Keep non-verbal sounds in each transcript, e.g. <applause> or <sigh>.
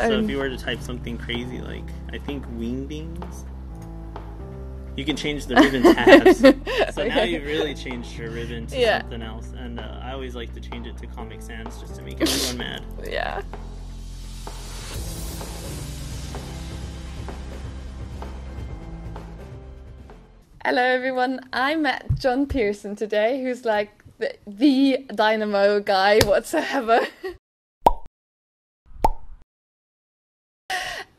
So if you were to type something crazy like I think wingdings, you can change the ribbon <laughs> tabs. <laughs> So now you've really changed your ribbon to Yeah. something else. And uh, I always like to change it to Comic Sans just to make everyone <laughs> mad. Yeah. Hello everyone, I met John Pierson today, who's like the, the dynamo guy whatsoever.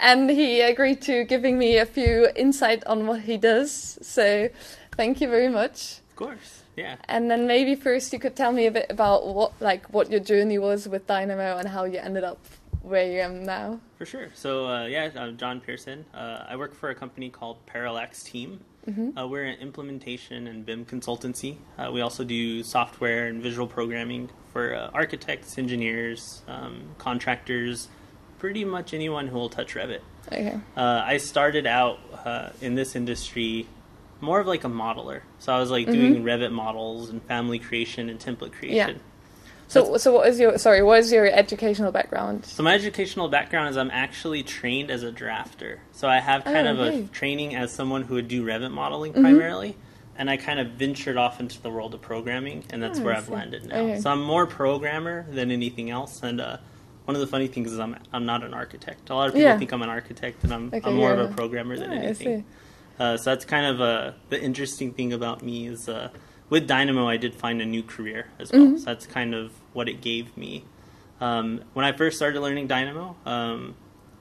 And he agreed to giving me a few insight on what he does. So thank you very much. Of course. Yeah. And then maybe first you could tell me a bit about what like what your journey was with Dynamo and how you ended up where you am now. For sure. So uh, yeah, I'm John Pierson. Uh, I work for a company called Parallax Team. Uh, we're an implementation and BIM consultancy. Uh, we also do software and visual programming for uh, architects, engineers, um, contractors, pretty much anyone who will touch Revit. Okay. Uh, I started out uh, in this industry more of like a modeler. So I was like doing Revit models and family creation and template creation. Yeah. So so what is your sorry, what is your educational background? So my educational background is I'm actually trained as a drafter. So I have kind Oh, of okay. a training as someone who would do Revit modeling primarily, and I kind of ventured off into the world of programming, and that's Oh, where I've landed now. Okay. So I'm more programmer than anything else, and uh, one of the funny things is I'm I'm not an architect. A lot of people Yeah. think I'm an architect, and I'm Okay, I'm more yeah. of a programmer than Ah, I anything. Uh, so that's kind of uh, the interesting thing about me is uh, with Dynamo, I did find a new career as well. Mm-hmm. So that's kind of what it gave me. Um, when I first started learning Dynamo, um,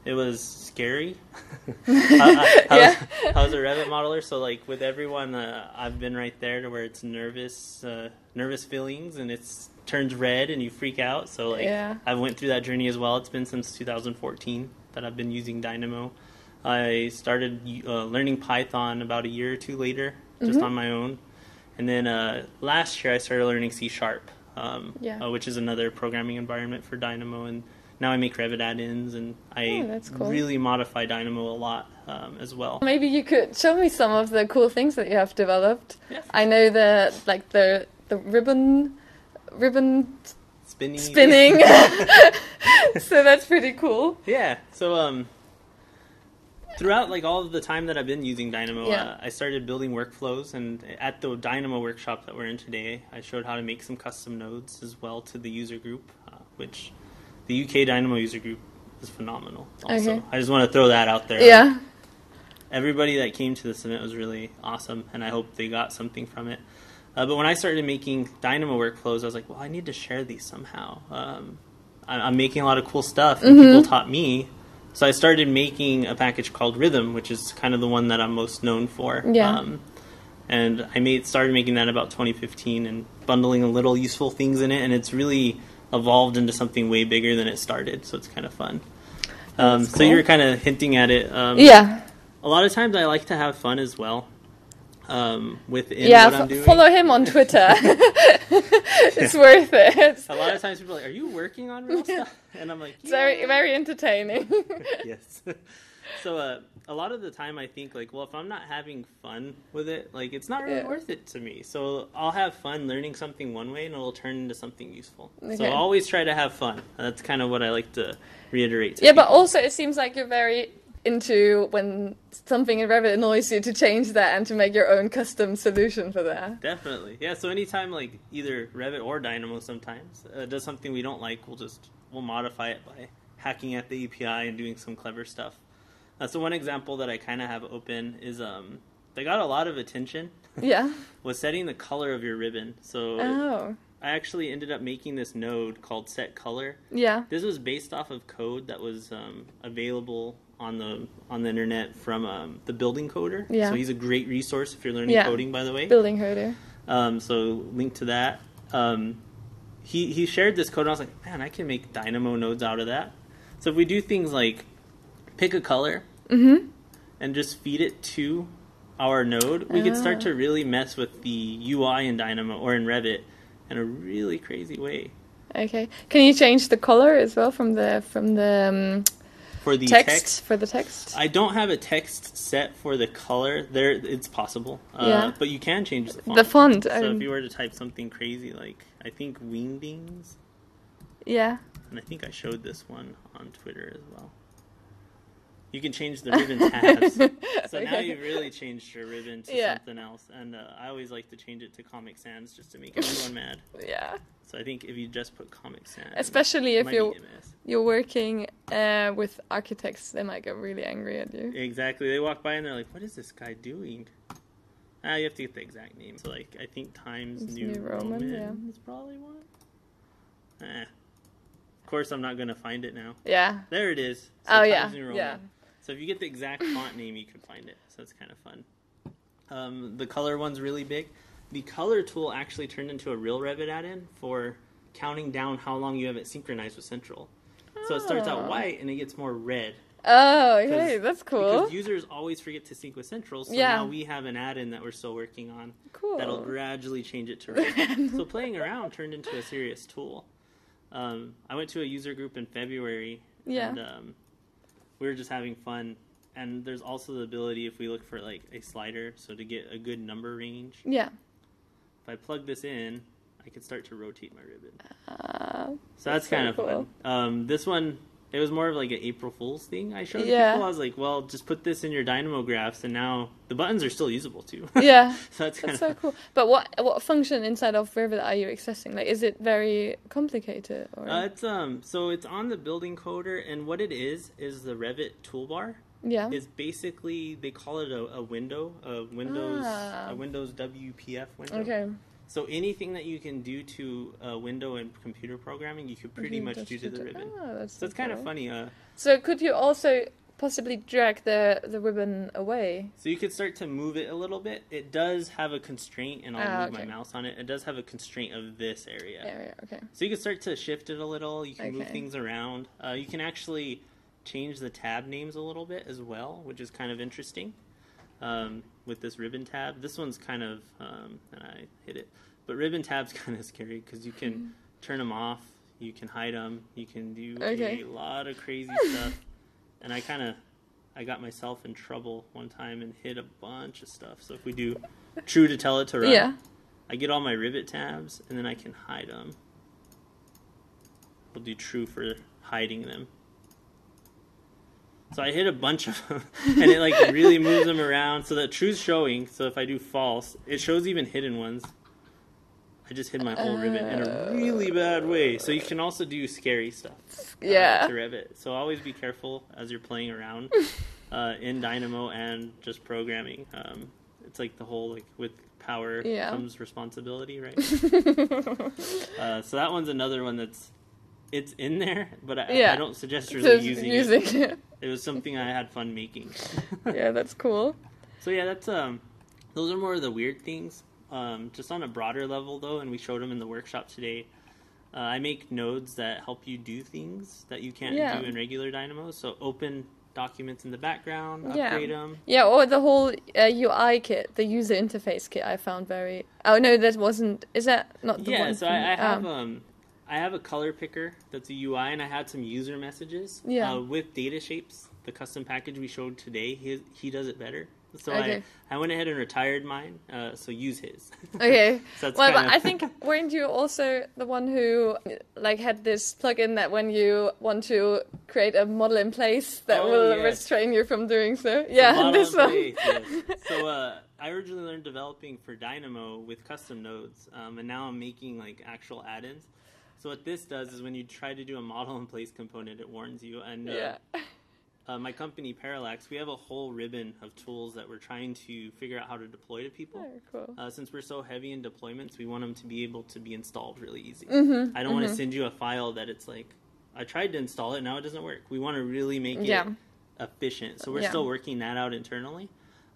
it was scary. I, I, I, Yeah. was, I was a Revit modeler, so like with everyone, uh, I've been right there to where it's nervous, uh, nervous feelings, and it's turns red and you freak out. So like Yeah. I went through that journey as well. It's been since 2014 that I've been using Dynamo. I started uh, learning Python about a year or two later, just Mm-hmm. on my own. And then uh, last year I started learning C Sharp, um, Yeah. uh, which is another programming environment for Dynamo. And now I make Revit add-ins, and I Oh, cool. really modify Dynamo a lot um, as well. Maybe you could show me some of the cool things that you have developed. Yeah. I know the like the the ribbon ribbon Spinning. spinning. <laughs> <laughs> so that's pretty cool. Yeah. So um throughout like all of the time that I've been using Dynamo, Yeah. uh, I started building workflows and at the Dynamo workshop that we're in today, I showed how to make some custom nodes as well to the user group, uh, which the UK Dynamo user group is phenomenal. Also, Okay. I just want to throw that out there. Yeah. Everybody that came to this event was really awesome, and I hope they got something from it. Uh, but when I started making Dynamo workflows, I was like, well, I need to share these somehow. Um, I, I'm making a lot of cool stuff, and people taught me. So I started making a package called Rhythm, which is kind of the one that I'm most known for. Yeah. Um, and I made started making that about 2015 and bundling a little useful things in it, and it's really evolved into something way bigger than it started. So it's kind of fun. Um, That's So you cool. were kind of hinting at it. Um, Yeah. a lot of times I like to have fun as well. Um, within yeah. what I'm f- doing. follow him on Twitter. <laughs> it's worth it. A lot of times people are like, "Are you working on real stuff?" <laughs> And I'm like, It's very very entertaining. <laughs> "Yes." so uh, a lot of the time I think like, well, if I'm not having fun with it, like it's not really Yeah. worth it to me. So I'll have fun learning something one way, and it'll turn into something useful. Okay. So Okay. always try to have fun. That's kind of what I like to reiterate. To yeah, but also it seems like you're very into when something in Revit annoys you to change that and to make your own custom solution for that. Definitely, yeah. So anytime like either Revit or Dynamo sometimes uh, does something we don't like, we'll just we'll modify it by hacking at the API and doing some clever stuff. Uh, so one example that I kind of have open is um they got a lot of attention <laughs> Yeah. was setting the color of your ribbon. So Oh. I actually ended up making this node called set color. Yeah. This was based off of code that was um, available on the on the internet from um, the building coder. Yeah. So he's a great resource if you're learning Yeah. coding, by the way. Building Coder. Um, so link to that. Um, he he shared this code, and I was like, man, I can make Dynamo nodes out of that. So if we do things like pick a color Mm-hmm. and just feed it to our node, we could start Ah. to really mess with the UI in Dynamo or in Revit in a really crazy way. Okay. Can you change the color as well from the from the um, For the text, text, for the text? I don't have a text set for the color. There, it's possible, uh, Yeah. but you can change the font. The font, So um, if you were to type something crazy like I think wingdings, yeah. and I think I showed this one on Twitter as well. You can change the ribbon tabs. <laughs> so now you've really changed your ribbon to Yeah. something else. And uh, I always like to change it to Comic Sans just to make everyone mad. <laughs> Yeah. So I think if you just put Comic Sans, Especially if you're be a mess. you're working uh, with architects, they might get really angry at you. Exactly. They walk by and they're like, "What is this guy doing?" Ah, you have to get the exact name. So like, I think Times New, New Roman, Roman, yeah. is probably one. Eh. Of course, I'm not gonna find it now. Yeah. There it is. So Oh Times yeah. New Roman. Yeah. So if you get the exact font name, you can find it. So it's kind of fun. Um, the color one's really big. The color tool actually turned into a real Revit add-in for counting down how long you have it synchronized with Central. So it starts out Oh. white and it gets more red. Oh, okay, 'Cause- that's cool. Because users always forget to sync with Central, so Yeah. now we have an add-in that we're still working on Cool. that'll gradually change it to <laughs> red. so playing around turned into a serious tool. Um, I went to a user group in February, Yeah. and um, we were just having fun. And there's also the ability if we look for like a slider, so to get a good number range. Yeah. If I plug this in, I can start to rotate my ribbon. Uh, So that's, That's kind of cool. fun. Um, this one, it was more of like an April Fool's thing. I showed Yeah. people. I was like, well, just put this in your Dynamo graphs, and now the buttons are still usable too. <laughs> yeah. so that's kind That's so cool. But what what function inside of Revit are you accessing? Like, is it very complicated? Or Uh, it's um so it's on the building coder and what it is is the Revit toolbar yeah. is basically they call it a, a window a Windows Ah. a Windows WPF window. Okay. So anything that you can do to a window and computer programming, you could pretty You much do to the ribbon. Oh, that's So it's kind of funny. Uh, So could you also possibly drag the the ribbon away? so you could start to move it a little bit. It does have a constraint, and I'll Ah, move okay. my mouse on it. It does have a constraint of this area. Area. Okay. So you can start to shift it a little. You can move things around. Uh, you can actually change the tab names a little bit as well, which is kind of interesting. Um, with this ribbon tab, this one's kind of um, and I hit it, but ribbon tab's <laughs> kind of scary because you can turn them off, you can hide them, you can do Okay. a lot of crazy <laughs> stuff. And I kind of I got myself in trouble one time and hit a bunch of stuff. So if we do true to tell it to run, Yeah. I get all my Revit tabs and then I can hide them. We'll do true for hiding them. So I hit a bunch of them <laughs> and it like really moves them around so that true's showing. So if I do false, it shows even hidden ones. I just hid my whole ribbon in a really bad way. So you can also do scary stuff uh, Yeah. to Revit. So always be careful as you're playing around <laughs> uh, in Dynamo and just programming. Um, it's like the whole like with power Yeah. comes responsibility, right? <laughs> uh, so that one's another one that's it's in there, but I, Yeah. I don't suggest really Just using, using it. <laughs> It was something I had fun making. <laughs> yeah, that's cool. So yeah, that's um, those are more of the weird things. Um, just on a broader level though, and we showed them in the workshop today. Uh, I make nodes that help you do things that you can't Yeah. do in regular Dynamo. So open documents in the background, Yeah. upgrade them. Yeah, or the whole uh, UI kit, the user interface kit, I found very. Oh no, that wasn't. Is that not the Yeah, one? Yeah, so I, I have um, um, I have a color picker that's a UI, and I had some user messages. Yeah. Uh, with data shapes, the custom package we showed today, he he does it better. So Okay. I I went ahead and retired mine. Uh, so use his. <laughs> Okay. So that's well, kinda- I think <laughs> weren't you also the one who like had this plugin that when you want to create a model in place that Oh, will yes. restrain you from doing so? Yeah, <laughs> this one. place, yes. So uh, I originally learned developing for Dynamo with custom nodes, um, and now I'm making like actual add-ins. So what this does is when you try to do a model in place component, it warns you. And uh, Yeah. <laughs> uh, my company Parallax, we have a whole ribbon of tools that we're trying to figure out how to deploy to people. Very cool. Uh, since we're so heavy in deployments, we want them to be able to be installed really easy. Mm-hmm, I don't want to send you a file that it's like, I tried to install it, now it doesn't work. We want to really make it Yeah. efficient. So we're Yeah. still working that out internally.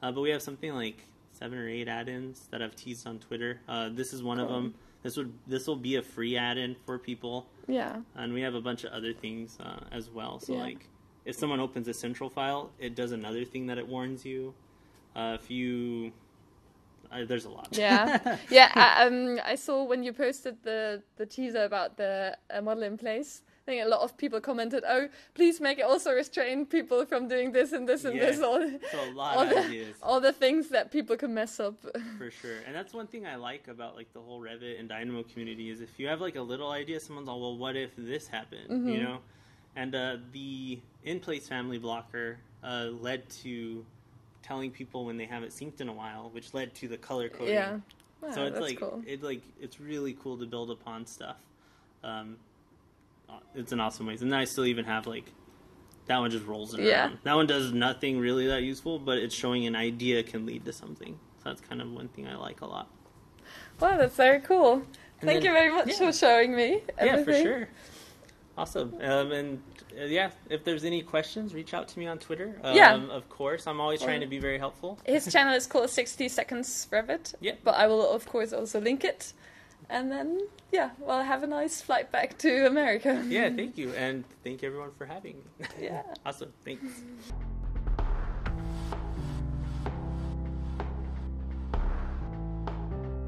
Uh, but we have something like seven or eight add-ins that I've teased on Twitter. Uh, this is one of them. This would this will be a free add-in for people, Yeah. and we have a bunch of other things uh, as well. So Yeah. like, if someone opens a central file, it does another thing that it warns you. Uh, if you uh, there's a lot. Yeah, <laughs> yeah. I, um, I saw when you posted the the teaser about the uh, model in place. I think a lot of people commented, "Oh, please make it also restrain people from doing this and this and this." All, so a lot all of the ideas. all the things that people can mess up. <laughs> For sure. And that's one thing I like about like the whole Revit and Dynamo community is if you have like a little idea, someone's all, well, what if this happened? You Mhm. know? And uh, the in place family blocker uh, led to telling people when they haven't synced in a while, which led to the color coding. Yeah. Wow, so it's like cool. it like it's really cool to build upon stuff. Um, it's an awesome ways, and then I still even have like that one just rolls it Yeah. around. That one does nothing really that useful, but it's showing an idea can lead to something. So that's kind of one thing I like a lot. Wow, that's very cool. And Thank then- you very much yeah. for showing me. Yeah, for sure. Awesome. Um, and uh, yeah, if there's any questions, reach out to me on Twitter. Um, Yeah. Of course, I'm always trying to be very helpful. His channel is called 60 Seconds Revit. Yeah. But I will, of course, also link it. And then, yeah, well, have a nice flight back to America. Yeah, thank you, and thank you everyone for having me. Yeah. <laughs> awesome. Thanks.